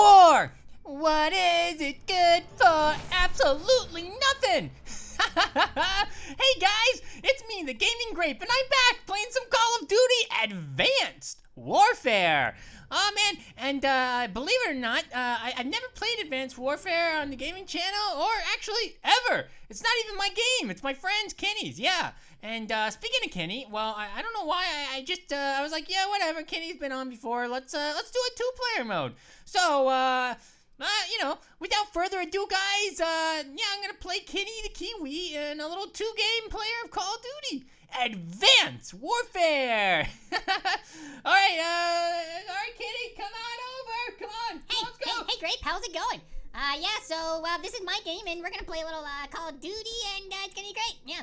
War! What is it good for? Absolutely nothing! hey guys, it's me, the Gaming Grape, and I'm back playing some Call of Duty Advanced Warfare. Oh man, and uh, believe it or not, uh, I, have never played Advanced Warfare on the gaming channel, or actually ever. It's not even my game. It's my friend's Kenny's. Yeah. And uh, speaking of Kenny, well, I, I don't know why. I, I just uh, I was like, yeah, whatever. Kenny's been on before. Let's uh, let's do a two-player mode. So. Uh, you know, without further ado, guys, uh, yeah, I'm gonna play Kenny the Kiwi in a little two-game player of Call of Duty. Advanced Warfare! Alright, uh, alright, Kenny, come on over, come on, hey, let's go! Hey, hey, Grape, how's it going? Uh, yeah, so, uh, this is my game, and we're gonna play a little, uh, Call of Duty, and, uh, it's gonna be great, yeah.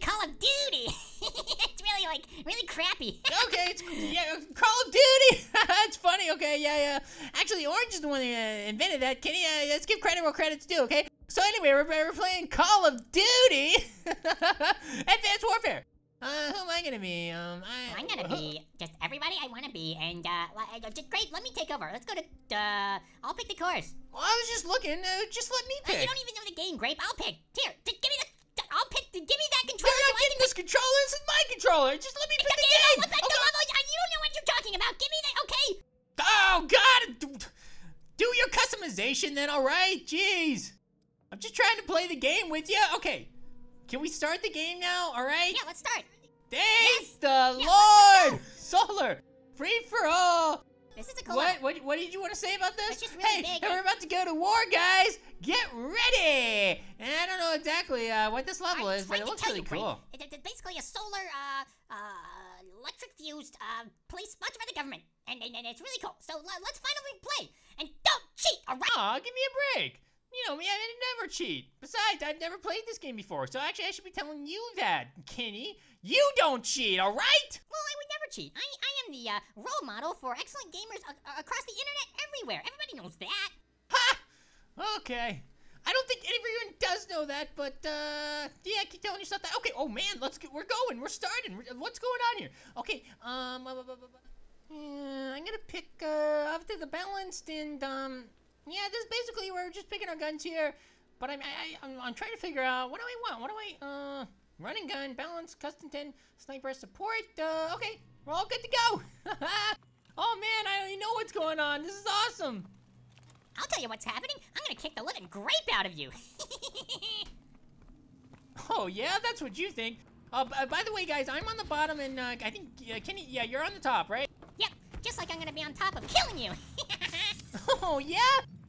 Call of Doodie! it's really, like, really crappy. okay, it's, yeah, Call of Doodie! That's funny, okay, yeah, yeah. Actually, Orange is the one that uh, invented that, Kenny, uh, let's give credit where credit's due, okay? So anyway, we're, we're playing Call of Duty Advanced Warfare. Uh, who am I gonna be? Um, I, am gonna be just everybody I wanna be, and uh, just great. Let me take over. Let's go to. Uh, I'll pick the course. Well, I was just looking. Uh, just let me pick. Uh, you don't even know the game, Grape. I'll pick. Here, just give me the. I'll pick. Give me that controller. You're not so getting this controller. This is my controller. Just let me pick the, game. What the, okay. the, oh, you don't know what you're talking about. Give me that. Okay. Oh God. Do your customization then. All right. Jeez. I'm just trying to play the game with you. Okay. Can we start the game now? All right. Yeah, let's start. Thanks yes. the yeah, Lord! Solar, free for all. This is a what, what, what did you want to say about this? Really hey, big. we're about to go to war, guys. Get ready. And I don't know exactly uh, what this level I is, but it looks really cool. It's basically a solar, uh, uh, electric fused uh, police sponsored by the government, and, and, and it's really cool. So let's finally play. And don't cheat, all right? Aw, give me a break. You know me, I never cheat. Besides, I've never played this game before, so actually I should be telling you that, Kenny. You don't cheat, all right? Well, I would never cheat. I, I am the uh, role model for excellent gamers across the internet everywhere. Everybody knows that. Ha! Okay. I don't think everyone does know that, but uh, yeah, keep telling yourself that. Okay, oh man, let's get, we're going, we're starting. What's going on here? Okay, um, uh, I'm gonna pick uh, after the balanced and um. Yeah, this is basically we're just picking our guns here. But I'm, I, am i I'm trying to figure out, what do I want? What do I, uh, running gun, balance, custom 10, sniper support, uh, okay. We're all good to go. oh man, I don't know what's going on. This is awesome. I'll tell you what's happening. I'm gonna kick the living grape out of you. oh yeah, that's what you think. Uh, by the way, guys, I'm on the bottom, and uh, I think uh, Kenny, yeah, you're on the top, right? Yep, just like I'm gonna be on top of killing you. oh yeah?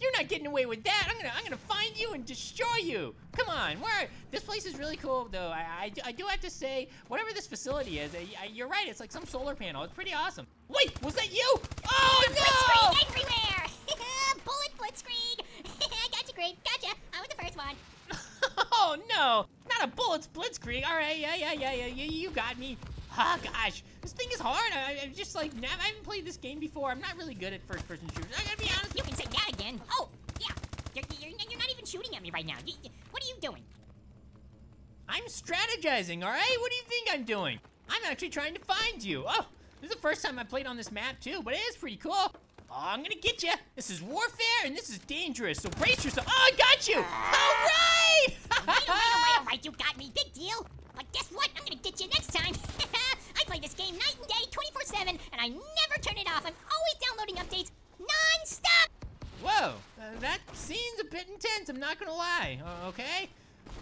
You're not getting away with that. I'm gonna, I'm gonna find you and destroy you. Come on, where? This place is really cool, though. I, I, I do have to say, whatever this facility is, I, you're right. It's like some solar panel. It's pretty awesome. Wait, was that you? Oh no! Blitzkrieg everywhere! Bullet blitzkrieg! I got you, Grape. Gotcha. I was the first one. oh no! Not a bullet blitzkrieg. All right, yeah, yeah, yeah, yeah. You, you got me. Oh gosh, this thing is hard. I, I just like I haven't played this game before. I'm not really good at first-person shooters. I gotta be honest. You can say that again. Oh, yeah. You're, you're, you're not even shooting at me right now. You, what are you doing? I'm strategizing. All right. What do you think I'm doing? I'm actually trying to find you. Oh, this is the first time I played on this map too, but it is pretty cool. Oh, I'm gonna get you. This is warfare, and this is dangerous. So brace yourself. Oh, I got you. All right. all right, all right, all right. You got me. Big deal. But guess what? I'm gonna get you next time. I play this game night and day, 24-7, and I never turn it off. I'm always downloading updates non-stop. Whoa, uh, that seems a bit intense, I'm not gonna lie, uh, okay?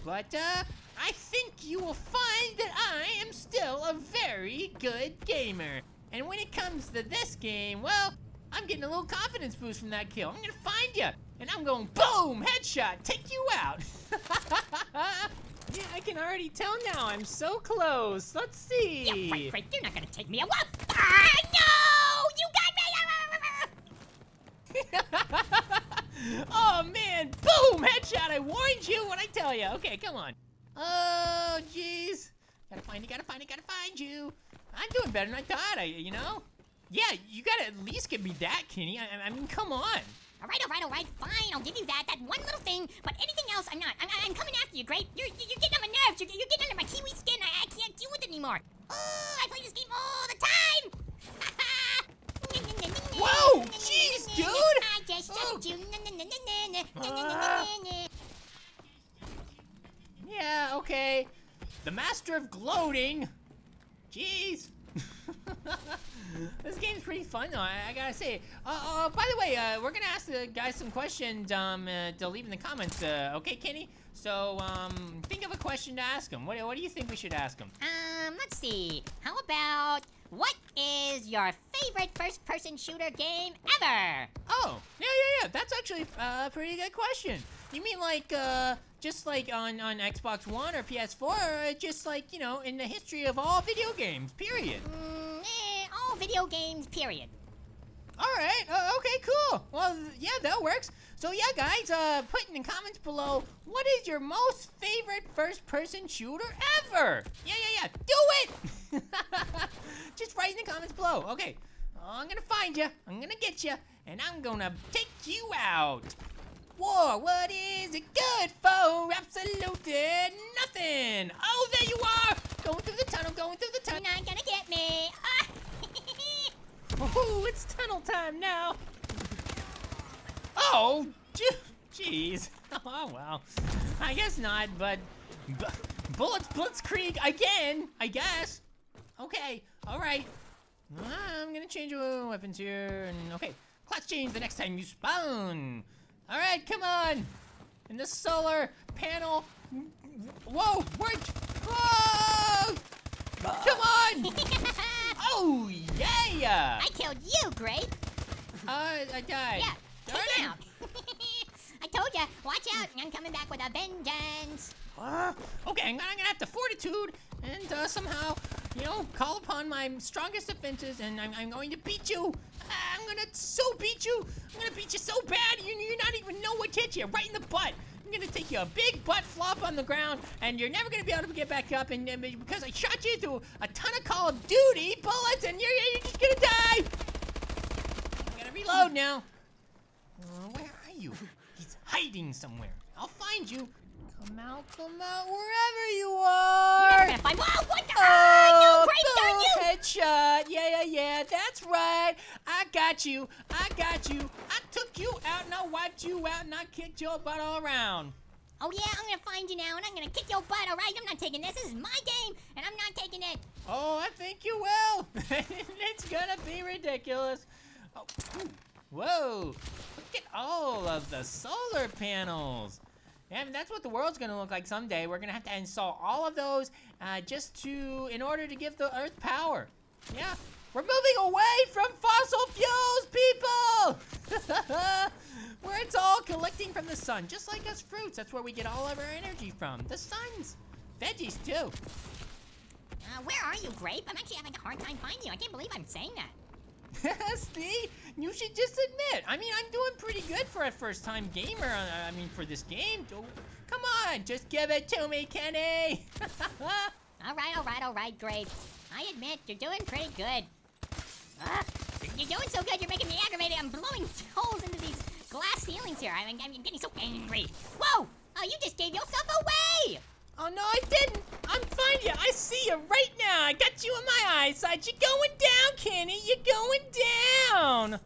But, uh, I think you will find that I am still a very good gamer. And when it comes to this game, well, I'm getting a little confidence boost from that kill. I'm gonna find you, and I'm going boom, headshot, take you out. Yeah, I can already tell now. I'm so close. Let's see. Yeah, right, right. You're not gonna take me out. Ah, no! You got me! oh, man. Boom! Headshot. I warned you when I tell you. Okay, come on. Oh, jeez. Gotta find you, gotta find you, gotta find you. I'm doing better than I thought, I, you know? Yeah, you gotta at least give me that, Kenny. I, I mean, come on. All right, all right, all right, fine. I'll give you that, that one little thing. But anything else, I'm not. I'm, I'm coming after you, Grape. You're, you're getting on my nerves. You're, you're getting under my kiwi skin. I, I can't deal with it anymore. Oh, I play this game all the time. Whoa, jeez, dude. I just oh, Uh, yeah, okay. The master of gloating. Jeez. this game's pretty fun though, I, I gotta say. Uh, uh, by the way, uh, we're gonna ask the guys some questions um, uh, to leave in the comments, uh, okay, Kenny? So, um, think of a question to ask them. What, what do you think we should ask them? Um, let's see. How about what is your favorite first-person shooter game ever? Oh, yeah. That's actually a pretty good question. You mean like, uh, just like on, on Xbox One or PS4, or just like, you know, in the history of all video games, period? Mm, eh, all video games, period. All right, uh, okay, cool. Well, yeah, that works. So yeah, guys, uh, put in the comments below, what is your most favorite first-person shooter ever? Yeah, yeah, yeah, do it! Just write in the comments below. Okay, I'm gonna find you, I'm gonna get you, and I'm gonna take you out. War, what is it good for? Absolutely nothing. Oh, there you are, going through the tunnel, going through the You're tunnel. not gonna get me. Ah. Oh, it's tunnel time now. Oh, je- jeez. Oh, well. I guess not, but... bu- Bullets Blitzkrieg again, I guess. Okay, alright. I'm gonna change weapons here, and okay. Class change the next time you spawn. Alright, come on. In the solar panel. Whoa, wait. Whoa! Come on! Oh, yeah! I killed you, Grape. Uh, I died. Yeah, Darn it. out. I told ya, watch out, I'm coming back with a vengeance. Uh, okay, I'm gonna, I'm gonna have to fortitude and uh, somehow, you know, call upon my strongest defenses, and I'm, I'm going to beat you. I'm gonna so beat you. I'm gonna beat you so bad you you not even know what hit you right in the butt. I'm gonna take you a big butt flop on the ground, and you're never gonna be able to get back up. And, and because I shot you through a ton of Call of Duty bullets, and you're, you're just gonna die. I'm gonna reload now. Uh, where are you? He's hiding somewhere. I'll find you. Come out, come out, wherever you You're are. gonna find. Whoa, what the? Ah, no, darn boom, you! Headshot. Yeah, yeah, yeah. That's right. I got you. I got you. I took you out and I wiped you out and I kicked your butt all around. Oh yeah, I'm gonna find you now, and I'm gonna kick your butt. All right, I'm not taking this. This is my game, and I'm not taking it. Oh, I think you will. it's gonna be ridiculous. Oh, ooh, whoa! Look at all of the solar panels. Mean, that's what the world's gonna look like someday. We're gonna have to install all of those uh, just to, in order to give the Earth power. Yeah, we're moving away from fossil fuels, people. where it's all collecting from the sun, just like us fruits. That's where we get all of our energy from. The sun's veggies too. Uh, where are you, Grape? I'm actually having a hard time finding you. I can't believe I'm saying that. See, you should just admit. I mean, I'm doing pretty good for a first-time gamer. uh, I mean, for this game. Come on, just give it to me, Kenny. All right, all right, all right, Grape. I admit you're doing pretty good. Ugh, you're doing so good. You're making me aggravated. I'm blowing holes into these glass ceilings here. I'm, I'm getting so angry. Whoa! Oh, you just gave yourself away. oh no, I didn't. I'm fine. I see you right now. I got you in my eyesight. You're going down, Kenny. You're going down.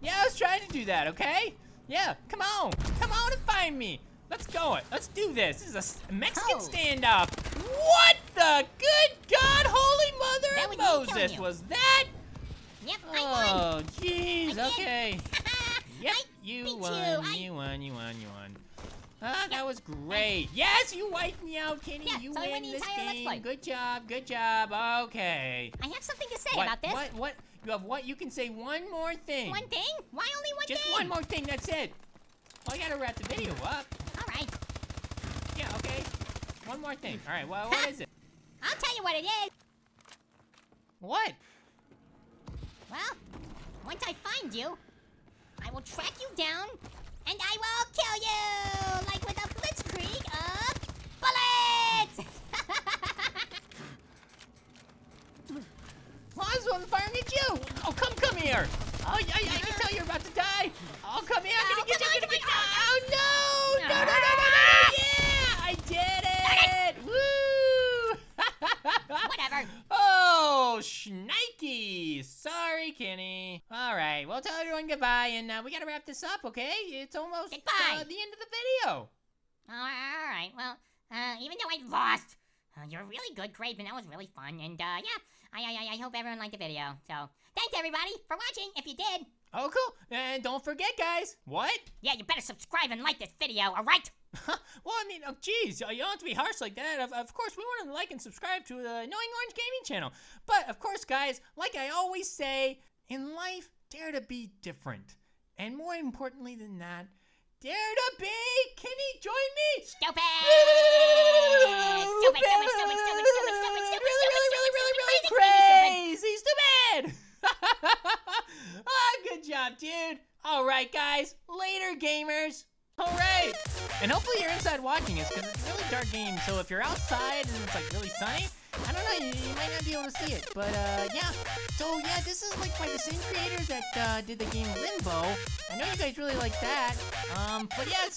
Yeah, I was trying to do that. Okay. Yeah, come on. Come on and find me. Let's go it. Let's do this. This is a Mexican Oh. standoff. What the good God, holy mother That of was me killing Moses was that? Yep, oh, I won. Oh, jeez. Okay. Yep, you won, you. I- you won, you won, you won. Ah, that was great. Yes, you wiped me out, Kenny. Yeah, you so win this entire Let's Play. game. Good job, good job. Okay. I have something to say what, about this. What, what? You have what? You can say one more thing. One thing? Why only one Just thing? one more thing, that's it. Oh, I gotta wrap the video up. All right. Yeah, okay. One more thing. All right, well, what is it? I'll tell you what it is. What? Well, once I find you, I will track you down, and I will kill you, like with a blitzkrieg of bullets. Well, I was firing at you. Oh, come, come here. Oh, I, I, I can tell you're about to die. Oh, come here. I'm gonna oh, get you. I'm gonna get you. Oh, no. No, no, no, no, no. Ah! Yeah, I did it. Woo. Whatever. Oh, Oh, Sorry, Kenny. All right, well, tell everyone goodbye, and uh, we gotta wrap this up, okay? It's almost uh, the end of the video. All right, all right. Well, uh, even though I lost, uh, you're really good, Grape, and that was really fun. And uh, yeah, I, I I hope everyone liked the video. So thanks everybody for watching. If you did, Oh, cool. And don't forget, guys. What? yeah, you better subscribe and like this video. All right? well, I mean, oh, geez, you don't have to be harsh like that. Of, of course, we want to like and subscribe to the Annoying Orange Gaming channel. But of course, guys, like I always say, in life, dare to be different. And more importantly than that, dare to be. Can he join me? Stupid! stupid! Stupid! Stupid! Stupid! Stupid! Stupid! Stupid! Really, really, really, really crazy! Stupid! Oh, good job, dude. All right, guys. Later, gamers. All right. And hopefully you're inside watching this because it's a really dark game. So if you're outside and it's like really sunny, I don't know, you, you might not be able to see it. But uh, yeah. So yeah, this is like by the same creators that uh, did the game Limbo. I know you guys really like that. Um, but yeah,